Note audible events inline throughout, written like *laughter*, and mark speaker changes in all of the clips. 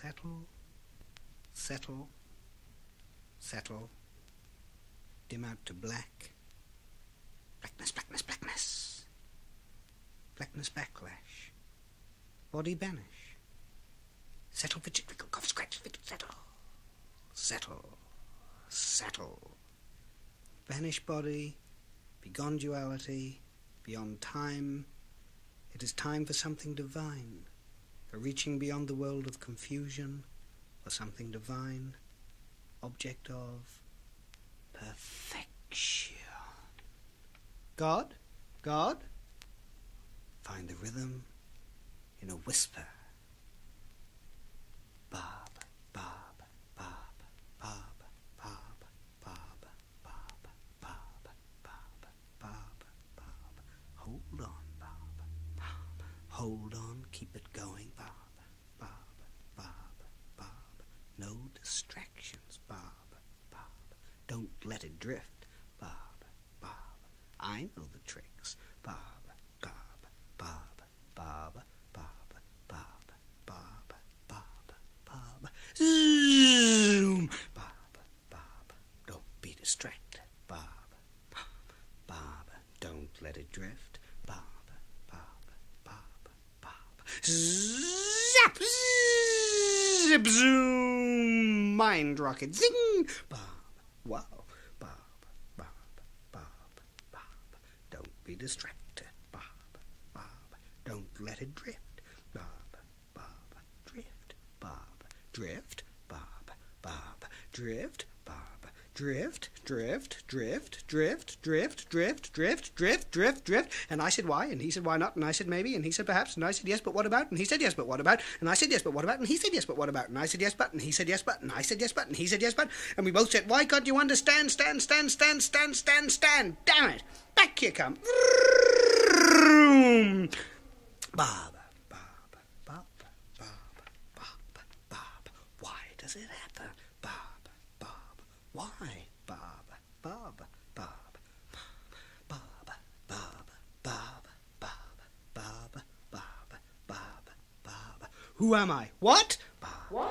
Speaker 1: Settle, settle, settle, dim out to black. Blackness, blackness, blackness. Blackness backlash. Body banish. Settle, fidget, wiggle, cough, scratch, fidget, settle. Settle, settle. Vanish body, begone duality, beyond time. It is time for something divine, reaching beyond the world of confusion, for something divine, object of perfection. God, God, find the rhythm in a whisper. Distractions, Bob, Bob. Don't let it drift, Bob, Bob. I know the tricks, Bob, Bob, Bob, Bob, Bob, Bob, Bob, Bob, Bob. Zoom, Bob, Bob. Don't be distracted, Bob, Bob, Bob. Don't let it drift, Bob, Bob, Bob, Bob. Zap, zip, zoom. Mind rocket, zing, Bob. Wow, Bob, Bob, Bob, Bob. Don't be distracted, Bob, Bob. Don't let it drift, Bob, Bob. Drift, Bob. Drift, Bob, Bob. Drift. Drift, drift, drift, drift, drift, drift, drift, drift, drift, drift. And I said, why? And he said, why not? And I said, maybe. And he said, perhaps. And I said, yes, but what about? And he said, yes, but what about? And I said, yes, but what about? And he said, yes, but what about? And I said, yes, but. And he said, yes, but. And I said, yes, but. And he said, yes, but. And we both said, why can't you understand? Stand, stand, stand, stand, stand, stand. Stand. Damn it. Back you come. Bob, Bob, Bob, Bob. Why does it happen? Bob, Bob. Why? Bob, Bob, Bob. Bob, Bob, Bob, Bob, Bob, Bob, Bob, Bob. Who am I? What? Bob, Bob,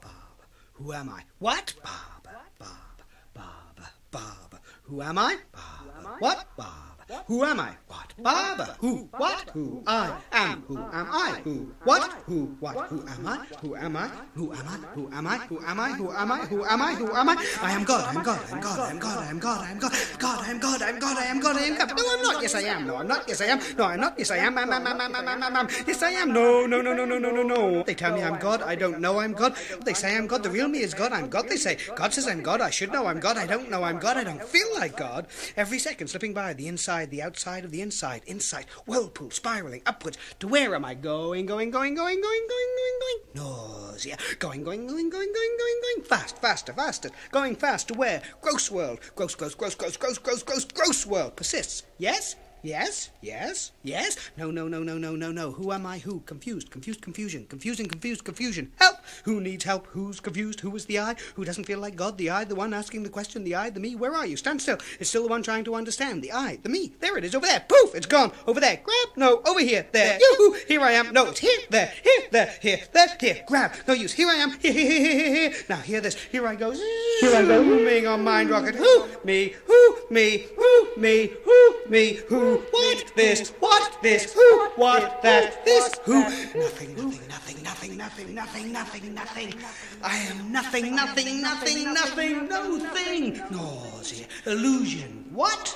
Speaker 1: Bob. Who am I? What? Bob, Bob, Bob, Bob. Who am I? Bob. What? Bob. Who am I? What? Bob. Who? What? Who? I am. Who am I? Who? What? Who? What? Who am I? Who am I? Who am I? Who am I? Who am I? Who am I? Who am I? Who am I? I am God. I am God. I am God. I am God. I am God. I am God. God. I am God. I am God. I am God. I am God. No, I'm not. Yes, I am. No, I'm not. Yes, I am. No, I'm not. Yes, I am. Am, am, am, am, am, am, am. Yes, I am. No, no, no, no, no, no, no, no. They tell me I'm God. I don't know I'm God. They say I'm God. The real me is God. I'm God. They say God says I'm God. I should know I'm God. I don't know I'm God. I don't feel like God. Every second slipping by the inside, the outside of the inside, inside, whirlpool spiraling upwards. To where am I going? Going, going, going, going, going, going, going. Nausea. Going, going, going, going, going, going, going. Fast, faster, faster. Going fast to where? Gross world. Gross, gross, gross, gross, gross, gross, gross, gross world. Persists. Yes? Yes, yes, yes. No, no, no, no, no, no, no. Who am I? Who? Confused, confused, confusion. Confusing, confused, confusion. Help! Who needs help? Who's confused? Who is the I? Who doesn't feel like God? The I, the one asking the question, the I, the me. Where are you? Stand still. It's still the one trying to understand. The I, the me. There it is, over there. Poof! It's gone. Over there. Grab. No, over here. There. Yoo-hoo! Here I am. No, it's here. There. Here. There. Here. There. Here. Grab. No use. Here I am. Here, here, here, here, here. Now hear this. Here I go. Here I go. Zooming on mind rocket. Who? Me. Who? Me. Who? Me. Who? who, me, who, what, this, what, this, who, what, that, this, who, nothing, nothing, nothing, nothing, nothing, nothing, nothing, I am nothing, nothing, nothing, nothing, no thing, nausea, illusion, what?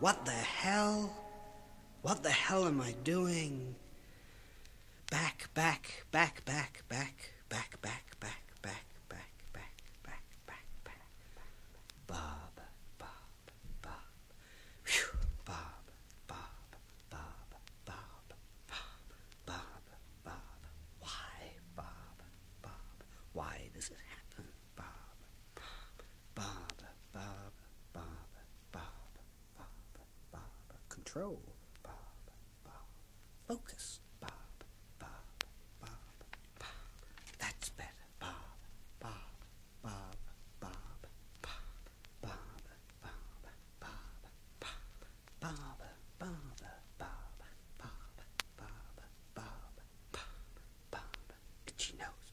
Speaker 1: What the hell? What the hell am I doing? Back, back, back, back, back, back, back, back. Control, Bob, Bob. Focus, Bob, Bob, Bob, Bob. That's better, Bob, Bob, Bob, Bob, Bob, Bob, Bob, Bob, Bob, Bob, Bob, Bob, Bob, Bob, Bob, Bob, Bob, Bob. Itchy nose,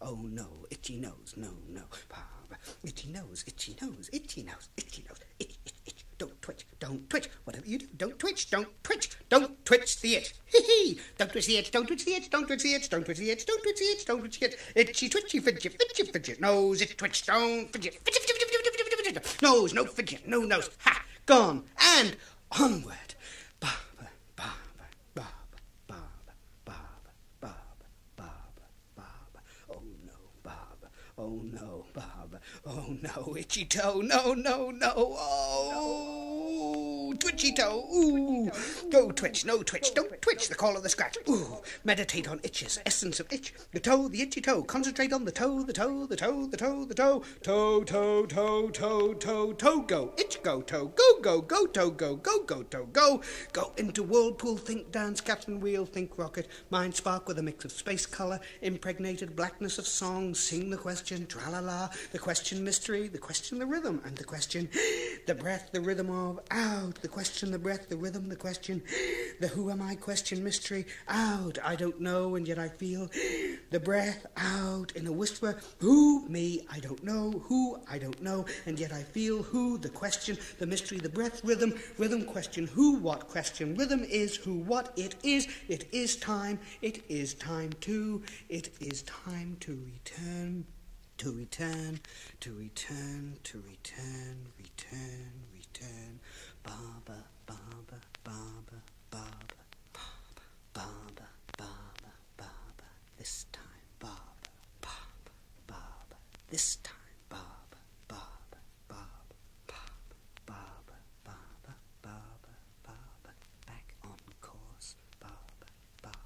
Speaker 1: Oh no, itchy nose, no, no, Baba. Itchy nose, itchy nose, itchy nose, itchy nose, itch, itch, itch. Don't twitch, don't twitch. Whatever you do, don't twitch, don't twitch, don't twitch the itch. Hee hee. Don't twitch the itch, don't twitch the itch, don't twitch the itch, don't twitch the itch, don't twitch the itch, don't twitch the itch. Itchy, twitchy, fidget, fidget, fidget. Nose, it twitch, don't fidget, fidget, fidget, fidget, fidget, fidget, fidget. Nose, no fidget, no nose. Ha! Gone. And onward. Baba, Baba, Baba, Baba, Baba, Baba, Baba, Baba. Oh no, Baba. Oh no, Baba. Oh no, itchy toe. No, no, no. Oh, twitchy toe. Ooh. Go twitch, no twitch. Don't twitch. The call of the scratch. Ooh. Meditate on itches. Essence of itch. The toe, the itchy toe. Concentrate on the toe, the toe, the toe, the toe, the toe. Toe, toe, toe, toe, toe, toe. Go. Itch, go, toe. Go, go, go, toe, go, go, go, toe, go. Go into whirlpool. Think dance, captain wheel. Think rocket. Mind spark with a mix of space color, impregnated blackness of song. Sing the question. Tra la la. The question mystery. The question the rhythm. And the question *gasps* the breath, the rhythm of out. The question the breath, the rhythm, the question the who am I question mystery. Out. I don't know, and yet I feel the breath out in a whisper. Who? Me. I don't know. Who? I don't know, and yet I feel who. The question, the mystery, the breath, rhythm, rhythm question. Who? What question? Rhythm is who? What? It is. It is time. It is time to. It is time to return. To return, to return, to return, return, return. Baba, Baba, Baba, Baba, Baba, Baba, Baba. This time, Baba, Baba, Baba. This time, Baba, Baba, Baba, Baba, Baba, Baba, Baba, Baba. Back on course, Baba, Baba.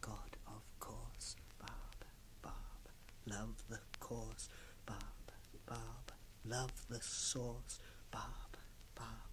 Speaker 1: God of course, Baba, Baba. Love the course, Baba, Baba. Love the source, Baba, Baba,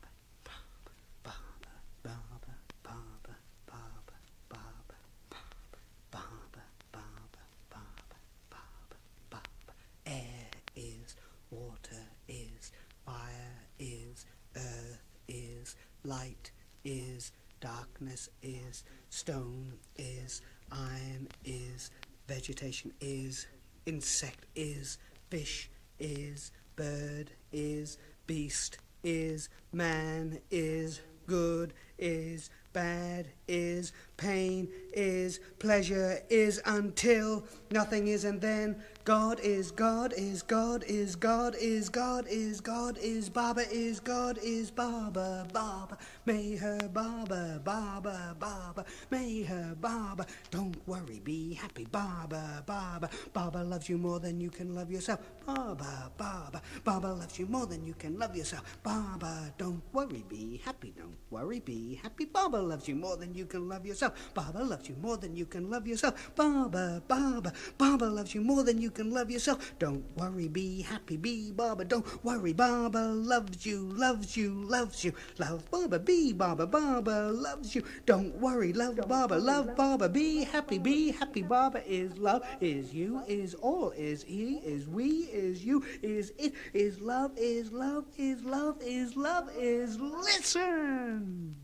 Speaker 1: light is, darkness is, stone is, iron is, vegetation is, insect is, fish is, bird is, beast is, man is, good is, bad is, pain is, pleasure is, until nothing is, and then God is, God is, God is, God is, God is, God is, Baba is, God is, Baba, Baba, Meher Baba, Baba, Baba, Meher Baba, don't worry, be happy, Baba, Baba, Baba loves you more than you can love yourself, Baba, Baba, Baba loves you more than you can love yourself, Baba, don't worry, be happy, don't worry, be happy, Baba loves you more than you can love yourself, Baba loves you more than you can love yourself, Baba, Baba, Baba loves you more than you can love yourself. Don't worry, be happy, be Baba. Don't worry, Baba loves you, loves you, loves you. Love Baba, be Baba, Baba loves you. Don't worry, love Baba, love Baba. Be happy, be happy. Baba is love, is you, is all, is he, is we, is you, is it, is love, is love, is love, is love, is listen.